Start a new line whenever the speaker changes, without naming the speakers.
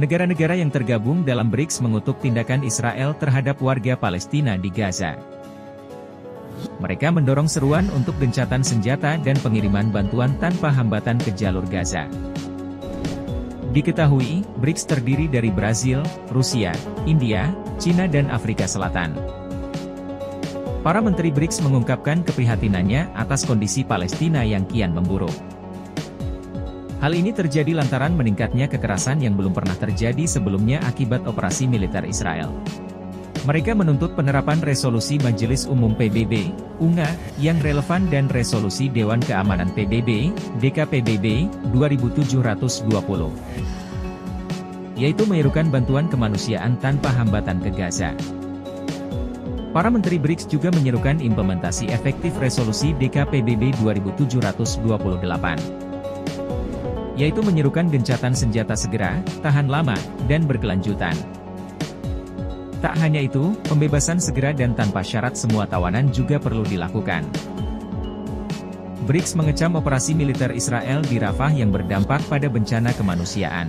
Negara-negara yang tergabung dalam BRICS mengutuk tindakan Israel terhadap warga Palestina di Gaza. Mereka mendorong seruan untuk gencatan senjata dan pengiriman bantuan tanpa hambatan ke jalur Gaza. Diketahui, BRICS terdiri dari Brazil, Rusia, India, China dan Afrika Selatan. Para menteri BRICS mengungkapkan keprihatinannya atas kondisi Palestina yang kian memburuk. Hal ini terjadi lantaran meningkatnya kekerasan yang belum pernah terjadi sebelumnya akibat operasi militer Israel. Mereka menuntut penerapan resolusi Majelis Umum PBB, UNGA, yang relevan dan resolusi Dewan Keamanan PBB, DKPBB, 2720. Yaitu menyerukan bantuan kemanusiaan tanpa hambatan ke Gaza. Para Menteri BRICS juga menyerukan implementasi efektif resolusi DKPBB 2728 yaitu menyerukan gencatan senjata segera, tahan lama, dan berkelanjutan. Tak hanya itu, pembebasan segera dan tanpa syarat semua tawanan juga perlu dilakukan. BRICS mengecam operasi militer Israel di Rafah yang berdampak pada bencana kemanusiaan.